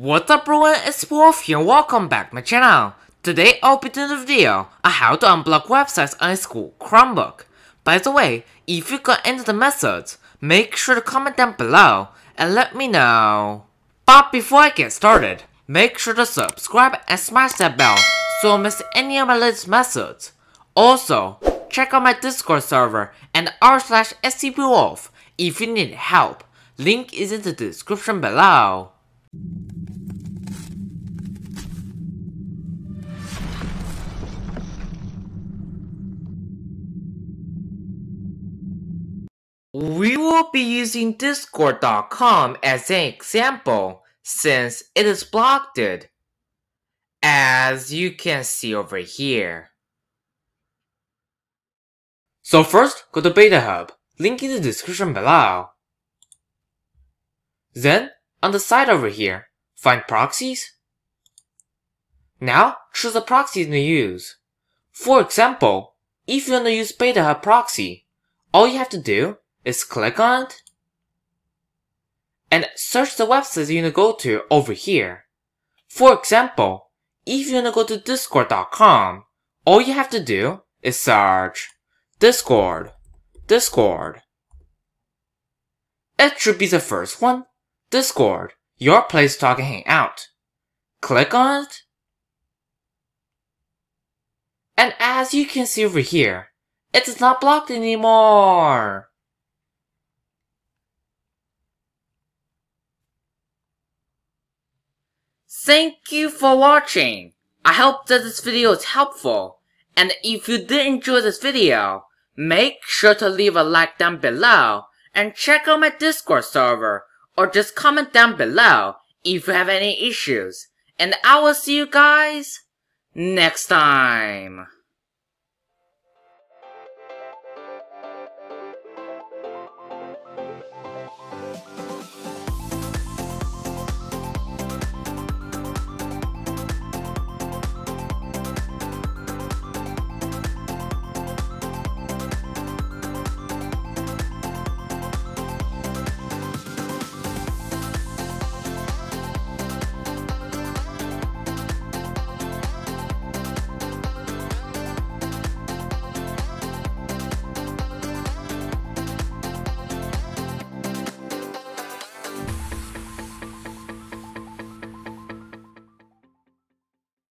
What's up everyone, it's Wolf here, welcome back to my channel. Today I'll be doing a video on how to unblock websites on a school Chromebook. By the way, if you got into the methods, make sure to comment down below and let me know. But before I get started, make sure to subscribe and smash that bell so you don't miss any of my latest methods. Also, check out my Discord server and r slash scpwolf if you need help. Link is in the description below. We will be using discord.com as an example since it is blocked as you can see over here. So first, go to BetaHub, link in the description below. Then, on the side over here, find proxies. Now, choose the proxy to use. For example, if you want to use BetaHub proxy, all you have to do is click on it and search the website you want to go to over here. For example, if you want to go to discord.com, all you have to do is search Discord, Discord. It should be the first one, Discord, your place to talk and hang out. Click on it. And as you can see over here, it is not blocked anymore. Thank you for watching. I hope that this video is helpful. And if you did enjoy this video, make sure to leave a like down below and check out my Discord server or just comment down below if you have any issues. And I will see you guys next time.